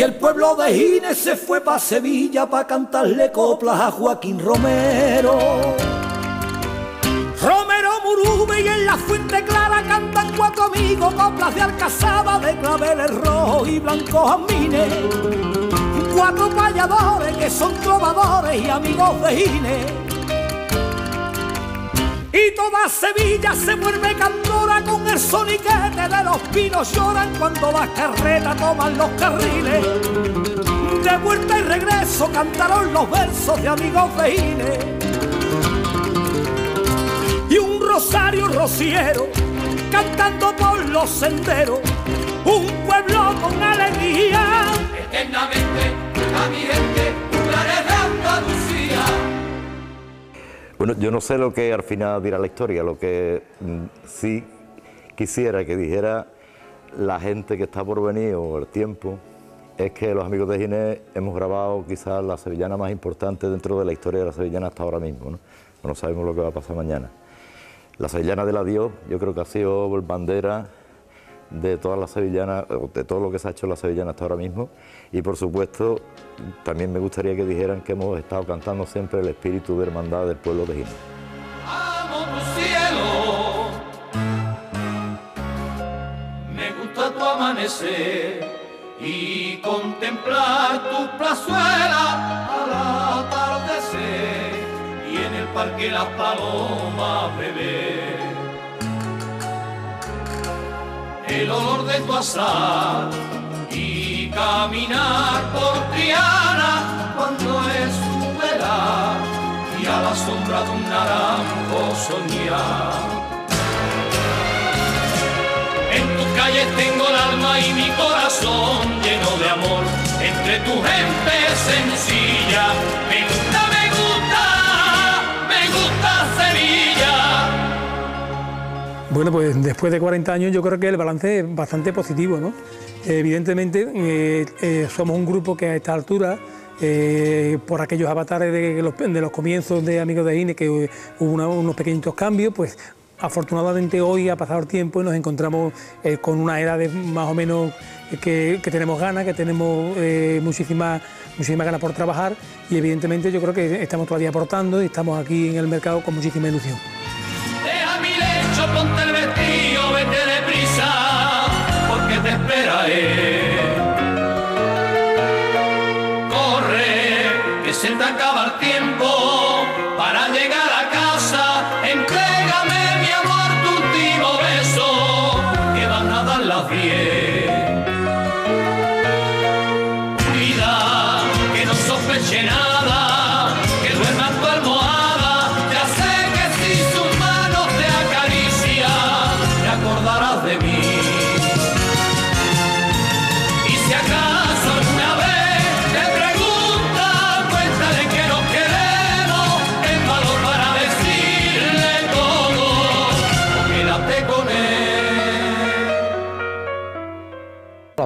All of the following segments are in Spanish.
Y el pueblo de Gines se fue para Sevilla para cantarle coplas a Joaquín Romero. Romero Murube y en la Fuente Clara cantan cuatro amigos, coplas de alcazaba, de claveles rojos y blancos amines. Cuatro payadores que son trovadores y amigos de Gines. Y toda Sevilla se vuelve cantora con el soniquete de los pinos lloran cuando las carretas toman los carriles. De vuelta y regreso cantaron los versos de amigos de Gines. Y un rosario rociero cantando por los senderos, un pueblo con alegría. Eternamente a mi gente, de Andalucía. Bueno, yo no sé lo que al final dirá la historia, lo que mm, sí quisiera que dijera la gente que está por venir o el tiempo es que los amigos de Ginés hemos grabado quizás la sevillana más importante dentro de la historia de la sevillana hasta ahora mismo. ¿no? no sabemos lo que va a pasar mañana. La sevillana del adiós yo creo que ha sido bandera de todas las sevillanas, de todo lo que se ha hecho en la sevillana hasta ahora mismo. Y por supuesto, también me gustaría que dijeran que hemos estado cantando siempre el espíritu de hermandad del pueblo de cielo, me gusta tu amanecer y contemplar tu plazuela al atardecer. Y en el parque las palomas beber el olor de tu azar y caminar por Triana cuando es velar y a la sombra de un naranjo soñar. En tus calles tengo el alma y mi corazón lleno de amor entre tu gente sencilla. Bueno, pues después de 40 años yo creo que el balance es bastante positivo, ¿no? Evidentemente eh, eh, somos un grupo que a esta altura, eh, por aquellos avatares de los, comienzos de Amigos de INE, que hubo unos pequeñitos cambios, pues afortunadamente hoy ha pasado el tiempo y nos encontramos con una edad más o menos que, tenemos ganas, que tenemos muchísimas muchísima ganas por trabajar y evidentemente yo creo que estamos todavía aportando y estamos aquí en el mercado con muchísima ilusión. Te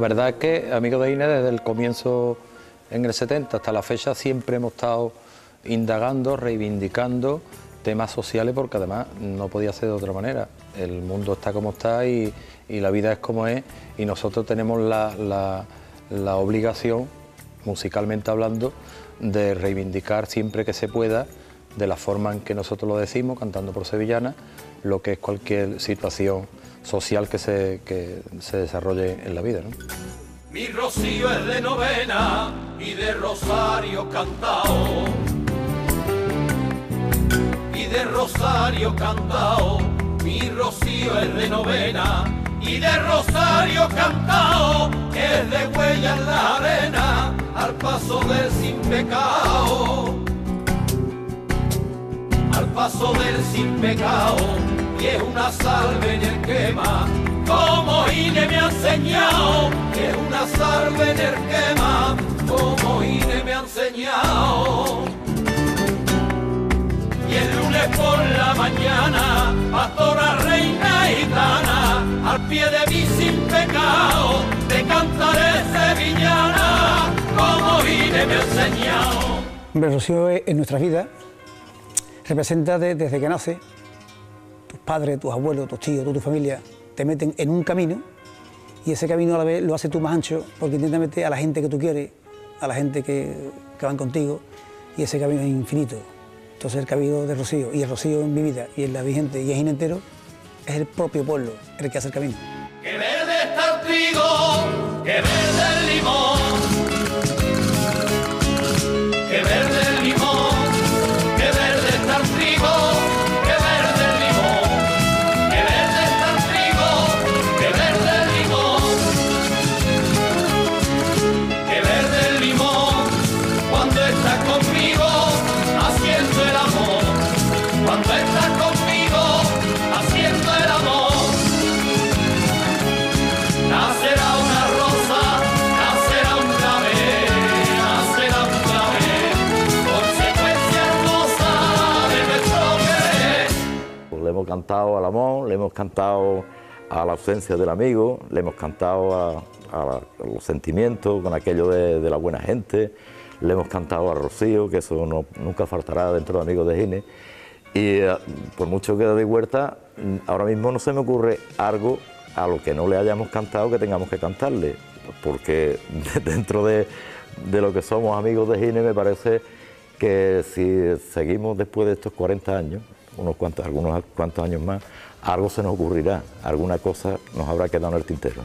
verdad es que, amigos de INE, desde el comienzo en el 70 hasta la fecha siempre hemos estado indagando, reivindicando temas sociales porque además no podía ser de otra manera. El mundo está como está y, la vida es como es y nosotros tenemos la- la obligación, musicalmente hablando, de reivindicar siempre que se pueda, de la forma en que nosotros lo decimos, cantando por sevillana, lo que es cualquier situación social que se, que se desarrolle en la vida. ¿no? Mi rocío es de novena y de rosario cantao. Y de rosario cantao. Mi rocío es de novena y de rosario cantao. Es de huella en la arena al paso del sin pecado. Al paso del sin pecado y es una salve en el quema. Como Ine me ha enseñado, que es una salve en el quema. Como Ine me ha enseñado. Y el lunes por la mañana, pastora reina gitana, al pie de mi sin pecado, te cantaré sevillana, como Ine me ha enseñado. Hombre, Rocío es- en nuestra vida representa de- desde que nace, padres, tus abuelos, tus tíos, toda tu familia te meten en un camino Y ese camino a la vez lo hace tú más ancho porque intenta meter a la gente que tú quieres, a la gente que, que van contigo, y ese camino es infinito. Entonces el camino de Rocío y el Rocío en mi vida y en la vigente y en entero es el propio pueblo el que hace el camino. Verde está el trigo, cantado al amor, le hemos cantado a la ausencia del amigo, le hemos cantado a, los sentimientos, con aquello de, la buena gente, le hemos cantado a Rocío, que eso nunca faltará dentro de Amigos de Gine. Y eh, por mucho que de huerta, mm, ahora mismo no se me ocurre algo a lo que no le hayamos cantado que tengamos que cantarle, porque dentro de, de lo que somos amigos de Gine me parece que si seguimos después de estos 40 años, unos cuantos, algunos cuantos años más, algo se nos ocurrirá, alguna cosa nos habrá quedado en el tintero.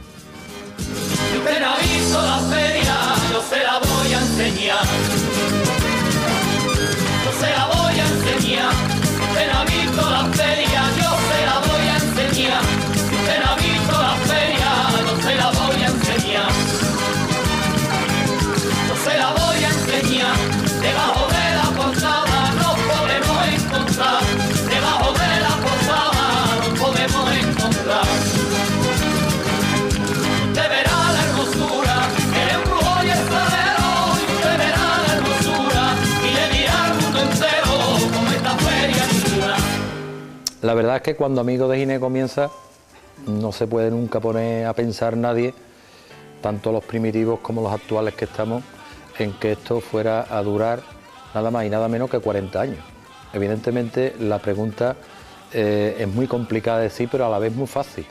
La verdad es que cuando Amigo de Gine comienza, no se puede nunca poner a pensar nadie, tanto los primitivos como los actuales que estamos, en que esto fuera a durar nada más y nada menos que 40 años. Evidentemente la pregunta eh, es muy complicada de decir, pero a la vez muy fácil.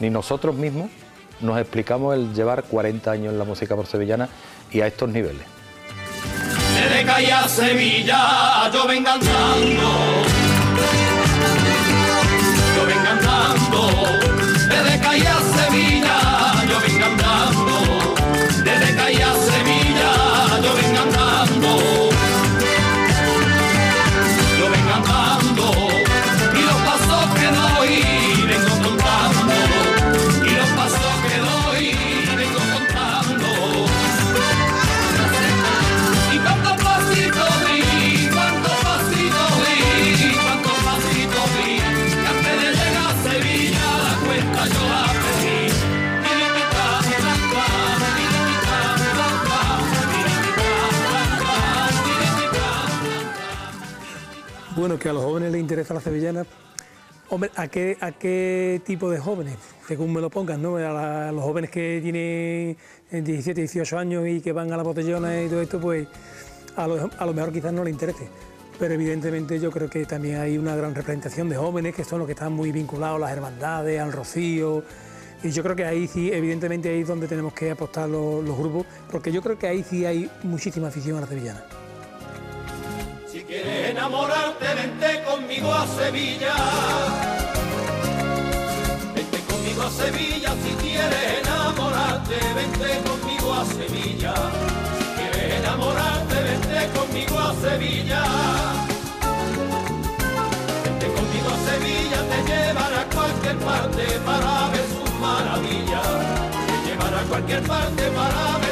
Ni nosotros mismos nos explicamos el llevar 40 años en la música por sevillana y a estos niveles. Desde Sevilla yo vengo andando. Bueno, que a los jóvenes les interesa la sevillana. Hombre, ¿a qué, ¿a qué tipo de jóvenes? Según me lo pongas, ¿no? A, los jóvenes que tienen eh, 17, 18 años y que van a la botellona y todo esto, pues a lo, a lo mejor quizás no les interese. Pero evidentemente yo creo que también hay una gran representación de jóvenes que son los que están muy vinculados a las hermandades, al rocío. Y yo creo que ahí sí, evidentemente ahí es donde tenemos que apostar los, los grupos, porque yo creo que ahí sí hay muchísima afición a la sevillana. Enamorarte, vente conmigo a Sevilla. Vente conmigo a Sevilla, si quieres enamorarte, vente conmigo a Sevilla. Si quieres enamorarte, vente conmigo a Sevilla. Vente conmigo a Sevilla, te llevará a cualquier parte para ver sus maravillas. Te llevará a cualquier parte para ver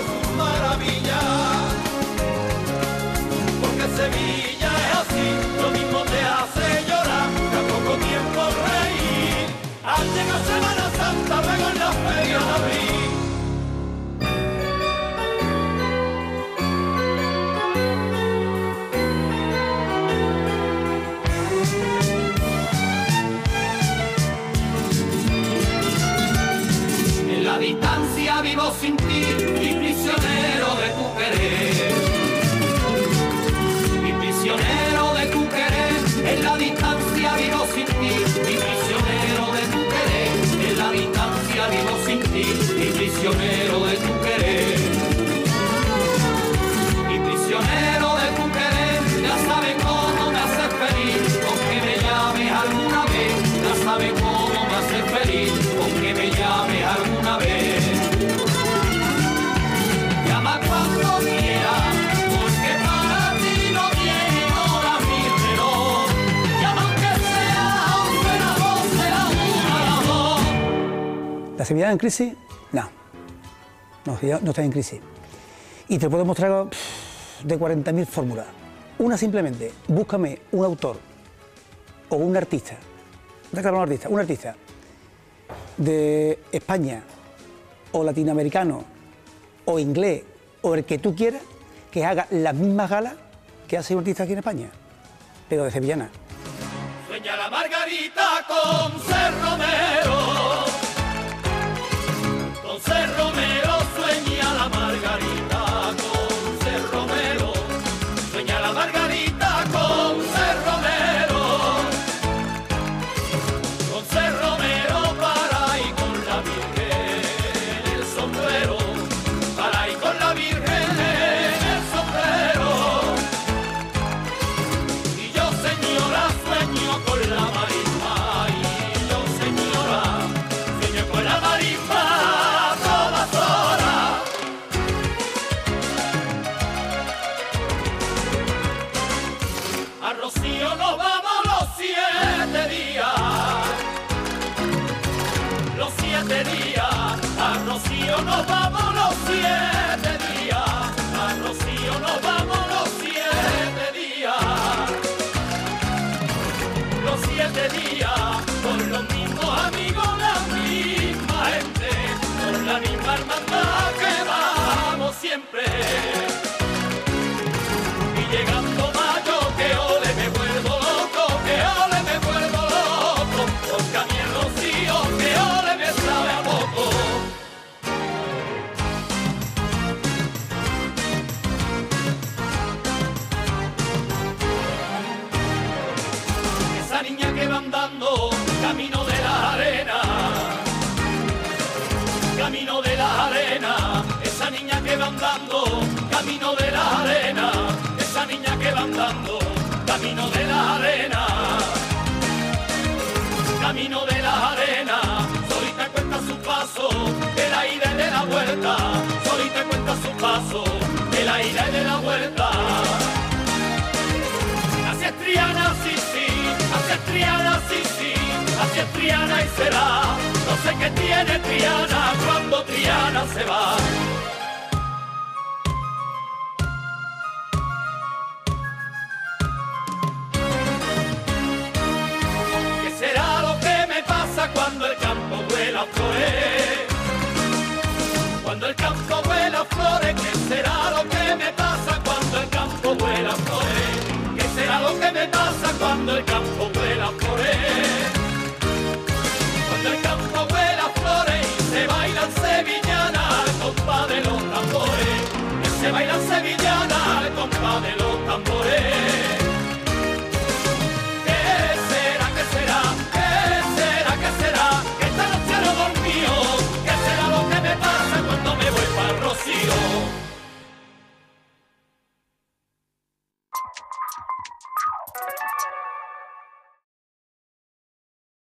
prisionero de tu querer. Y prisionero de tu querer, ya sabe cómo me hace feliz, con que me llames alguna vez, ya sabe cómo me hace feliz, con que me llames alguna vez. Llama cuando quieras. ¿La seguridad en crisis? No. No, no está en crisis. Y te puedo mostrar de 40.000 fórmulas. Una simplemente, búscame un autor o un artista, un artista, un artista de España o latinoamericano o inglés o el que tú quieras que haga las mismas galas que hace un artista aquí en España, pero de sevillana. Sueña la Margarita con Ser Romero, nos vamos camino de la arena, camino de la arena, solita cuenta su paso, de la ida y de la vuelta, solita cuenta su paso, de la ida y de la vuelta. Es Triana, sí, sí, es Triana, sí, sí, es Triana y será, no sé qué tiene Triana cuando Triana se va. Cuando el campo vuela flores? Cuando el campo vuela flores y se bailan sevillanas, compa de los tambores, se bailan